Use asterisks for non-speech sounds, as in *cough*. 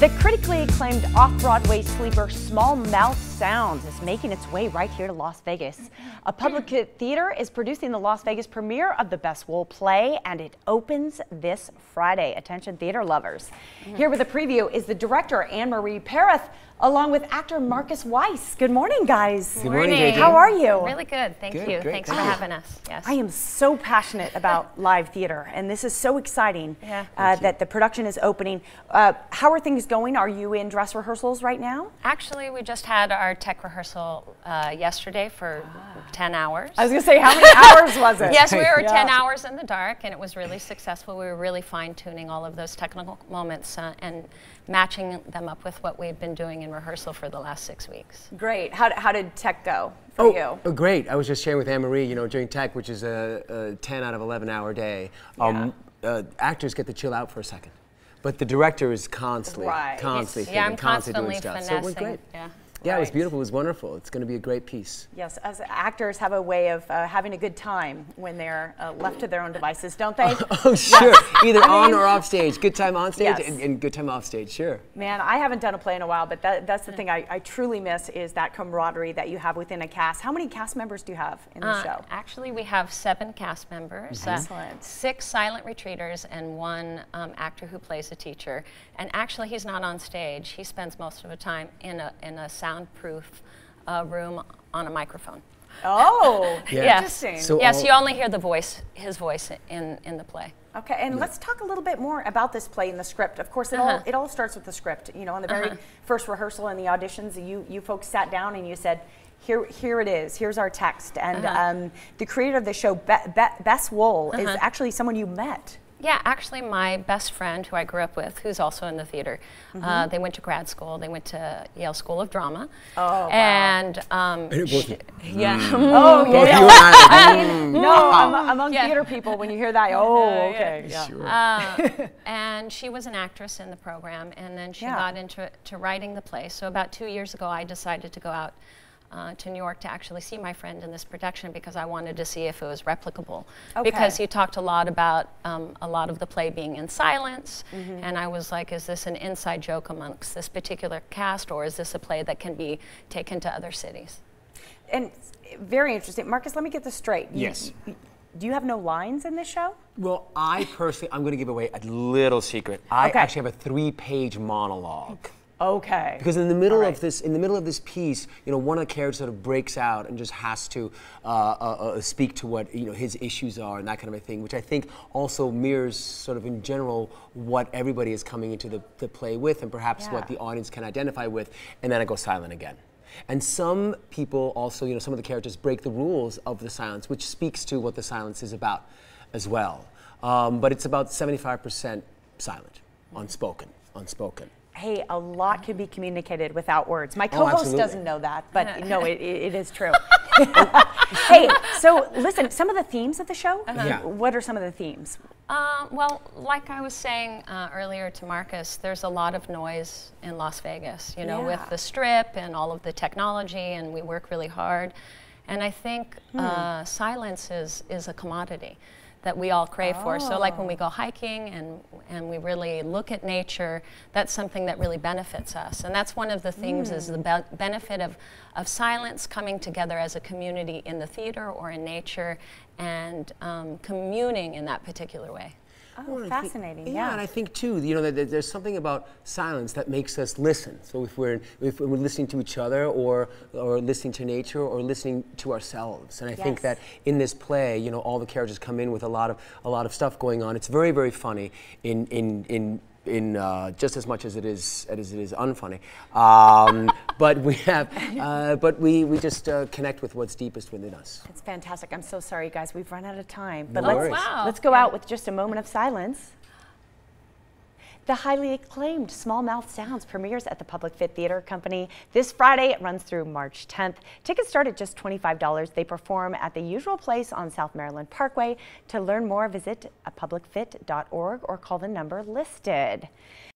The critically acclaimed off-Broadway sleeper Small Mouth Sounds is making its way right here to Las Vegas. A public *clears throat* theater is producing the Las Vegas premiere of the Bess Wohl play, and it opens this Friday. Attention theater lovers. Here with a preview is the director, Anne-Marie Pereth, along with actor Marcus Weiss. Good morning, guys. Good morning. morning. How are you? Really good. Thank good, you. Great. Thanks for having us. Yes. I am so passionate about *laughs* live theater, and this is so exciting yeah. uh, that the production is opening. Uh, how are things going? Are you in dress rehearsals right now? Actually, we just had our tech rehearsal uh, yesterday for ah. 10 hours. I was going to say, how many *laughs* hours was it? Yes, we were yeah. 10 hours in the dark, and it was really successful. We were really fine tuning all of those technical moments uh, and matching them up with what we've been doing in rehearsal for the last six weeks. Great. How, how did tech go for oh, you? Oh, great. I was just sharing with Anne Marie, you know, during tech, which is a, a 10 out of 11 hour day, um, yeah. uh, actors get to chill out for a second. But the director is constantly, right. constantly, yeah, I'm constantly doing stuff. Finessing. So it went great. Yeah. Yeah, right. it was beautiful. It was wonderful. It's going to be a great piece. Yes, as actors have a way of uh, having a good time when they're uh, left to their own devices, don't they? *laughs* oh, sure. Either on mean, or off stage. Good time on stage yes. and, and, good time off stage, sure. Man, I haven't done a play in a while, but that, that's the thing I, I, truly miss is that camaraderie that you have within a cast. How many cast members do you have in the uh, show? Actually, we have seven cast members. Uh, Excellent. six silent retreaters and one um, actor who plays a teacher. And actually, he's not on stage. He spends most of the time in a, in a soundproof uh, room on a microphone. Oh, *laughs* yeah. interesting. So yes, you only hear the voice, his voice in, in the play. Okay, and yeah. let's talk a little bit more about this play and the script. Of course, it uh -huh. all it all starts with the script. You know, on the very uh -huh. first rehearsal and the auditions, you you folks sat down and you said, "Here, here it is. Here's our text." And uh -huh. um, the creator of the show, Be Be Bess Wohl, is uh-huh. actually someone you met. Yeah, actually, my best friend, who I grew up with, who's also in the theater, mm -hmm. uh, mm-hmm. they went to grad school. They went to Yale School of Drama. Oh, wow. And um, she, yeah. Mm. *laughs* Oh, yeah. *laughs* Mm. no, among yeah. theater people, when you hear that, *laughs* oh, okay, yeah. Sure. Uh, and she was an actress in the program, and then she got into to writing the play. So about two years ago, I decided to go out uh, to New York to actually see my friend in this production because I wanted to see if it was replicable. Okay. Because he talked a lot about um, a lot of the play being in silence, mm -hmm. and I was like, is this an inside joke amongst this particular cast, or is this a play that can be taken to other cities? And very interesting. Marcus, let me get this straight. Yes. You, do you have no lines in this show? Well, I personally, I'm going to give away a little secret. I okay. actually have a three-page monologue. Okay. Because in the middle right. of this, in the middle of this piece, you know, one of the characters sort of breaks out and just has to uh, uh, uh, speak to what you know his issues are and that kind of a thing, which I think also mirrors sort of in general what everybody is coming into the, the play with, and perhaps yeah. what the audience can identify with, and then it goes silent again. And some people also, you know, some of the characters break the rules of the silence, which speaks to what the silence is about as well. Um, but it's about 75% silent, unspoken, unspoken hey, a lot can be communicated without words. My oh, co-host oh, doesn't know that, but *laughs* no, it, it is true. *laughs* hey, so listen, some of the themes of the show, uh -huh. yeah. what are some of the themes? Uh, well, like I was saying uh, earlier to Marcus, there's a lot of noise in Las Vegas, you know, yeah. with the strip and all of the technology, and we work really hard. And I think hmm. Uh, silence is, is a commodity that we all crave oh. for. So like when we go hiking and, and we really look at nature, that's something that really benefits us. And that's one of the things mm. is the be benefit of, of silence coming together as a community in the theater or in nature and um, communing in that particular way. Oh, well, fascinating. Think, yeah. yeah, and I think too, you know, that there's something about silence that makes us listen. So if we're if we're listening to each other, or or listening to nature, or listening to ourselves, and I yes. think that in this play, you know, all the characters come in with a lot of a lot of stuff going on. It's very very funny in in in in uh, just as much as it is as it is unfunny. Um, *laughs* but we have, uh, but we we just uh, connect with what's deepest within us. It's fantastic. I'm so sorry, guys. We've run out of time. But no let's wow. let's go out with just a moment of silence. The highly acclaimed Small Mouth Sounds premieres at the Public Fit Theater Company this Friday. It runs through March 10th. Tickets start at just $25. They perform at the usual place on South Maryland Parkway. To learn more, visit publicfit.org or call the number listed.